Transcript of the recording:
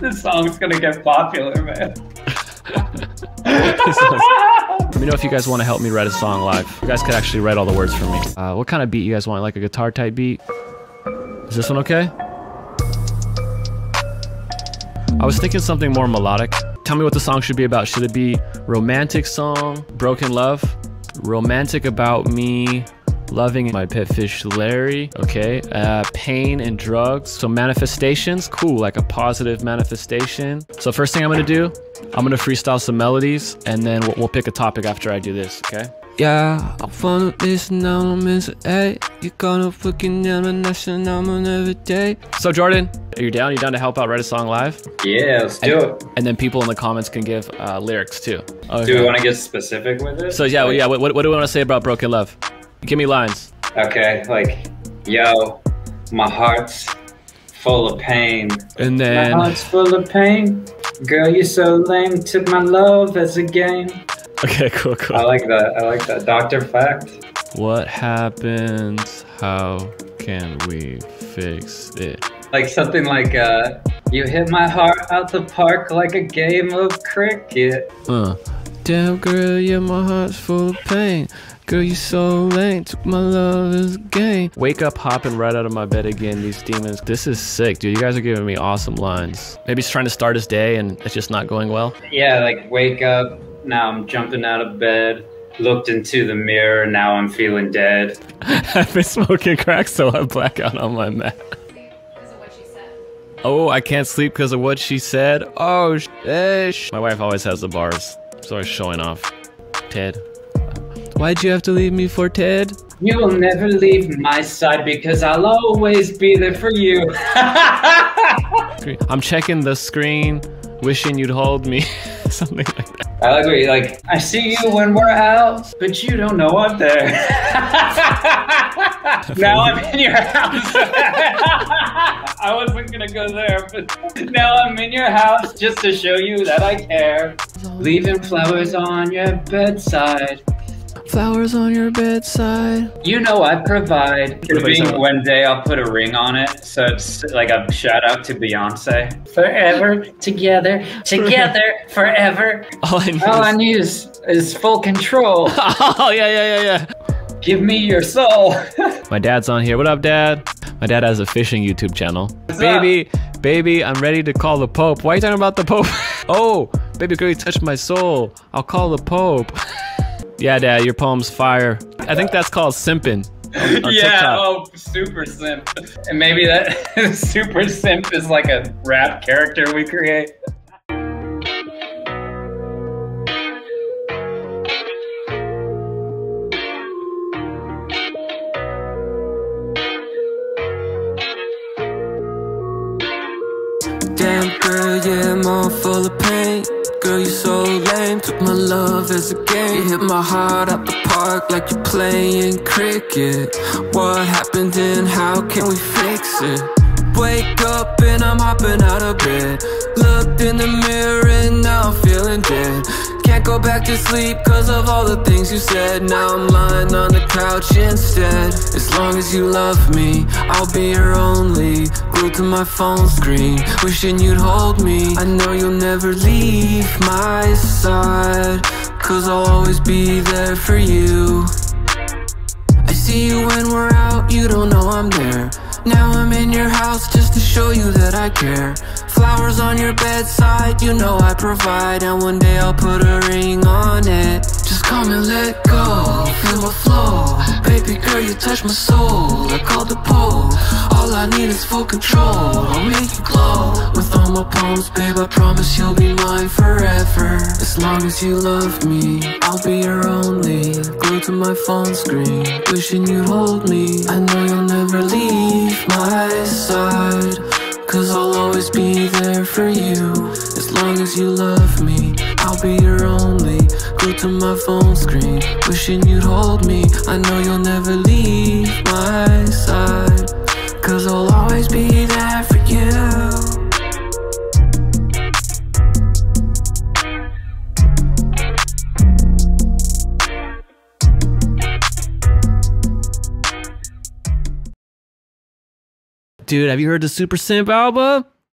this song's gonna get popular, man. Let me know if you guys want to help me write a song live. You guys could actually write all the words for me. Uh, what kind of beat you guys want? Like a guitar type beat? Is this one okay? I was thinking something more melodic. Tell me what the song should be about. Should it be romantic song, broken love, romantic about me loving my pet fish Larry? Okay, uh, pain and drugs. So manifestations, cool, like a positive manifestation. So first thing I'm gonna do, I'm gonna freestyle some melodies, and then we'll, we'll pick a topic after I do this. Okay. Yeah, I'm fun this now, I'm in A. You gonna fucking national on every day. So Jordan, are you down? You down to help out write a song live? Yeah, let's do and, it. And then people in the comments can give uh, lyrics too. Okay. Do we want to get specific with it? So yeah, well, yeah. What, what do we want to say about broken love? Give me lines. Okay, like, yo, my heart's full of pain. And then my heart's full of pain. Girl, you're so lame. Took my love as a game. Okay, cool, cool. I like that. I like that. Doctor fact. What happens? How can we fix it? Like something like, uh, you hit my heart out the park like a game of cricket. Uh, damn girl, yeah, my heart's full of pain. Girl, you so lame, took my love as a game. Wake up hopping right out of my bed again, these demons. This is sick, dude. You guys are giving me awesome lines. Maybe he's trying to start his day and it's just not going well. Yeah, like wake up, now I'm jumping out of bed. Looked into the mirror, now I'm feeling dead. I've been smoking crack, so I black out on my mat. Oh, I can't sleep because of what she said. Oh, oh eh, sh- My wife always has the bars. She's always showing off. Ted. Why'd you have to leave me for Ted? You will never leave my side because I'll always be there for you. I'm checking the screen, wishing you'd hold me. Something like that. I like what you like. I see you when we're out, but you don't know I'm there. now I'm in your house. I wasn't gonna go there, but now I'm in your house just to show you that I care. Leaving flowers on your bedside. Flowers on your bedside. You know I provide. Being one day I'll put a ring on it, so it's like a shout out to Beyonce. Forever together, together forever. All I need, All is... I need is, is full control. oh yeah yeah yeah yeah. Give me your soul. My dad's on here. What up, Dad? My dad has a fishing YouTube channel. What's baby, up? baby, I'm ready to call the Pope. Why are you talking about the Pope? oh, baby girl, you touched my soul. I'll call the Pope. Yeah, Dad, your poem's fire. I think that's called simping. On, on yeah, TikTok. oh, super simp. And maybe that super simp is like a rap character we create. Damn girl, yeah, I'm all full of pain Girl, you so lame, took my love as a game. You hit my heart out the park like you're playing cricket. What happened and how can we fix it? Wake up and I'm hopping out of bed. Looked in the mirror and now I'm feeling dead Can't go back to sleep cause of all the things you said. Now I'm lying on the couch instead. As long as you love me, I'll be your only Glued to my phone screen, wishing you'd hold me. I know you'll never leave my side Cause I'll always be there for you. I see you when we're out, you don't know I'm there. Now I'm in your house just to show you that I care Flowers on your bedside, you know I provide And one day I'll put a ring on it. Just come and let go, feel my flow. Baby girl, you touch my soul, I call the Pope All I need is full control, I'll make you glow With all my poems, babe, I promise you'll be mine forever. As long as you love me, I'll be your only. Glued to my phone screen, wishing you'd hold me. I know you'll never leave my side Cause I'll always be there for you. As long as you love me I'll be your only. Glued to my phone screen Wishing you'd hold me. I know you'll never leave my side Dude, have you heard the Super Simp album?